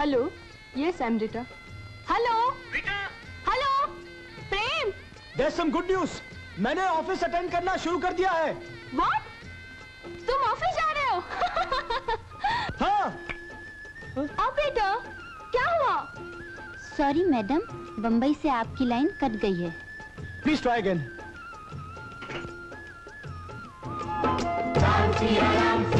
Hello yes I am Rita. Hello hello Prem. There's some good news. मैंने office attend करना शुरू कर दिया है। व्हाट तुम ऑफ़िस जा रहे हो? हाँ। अब बेटा क्या हुआ? सॉरी मैडम बम्बई से आपकी लाइन कट गई है। Please try again Ram, Sia Ram,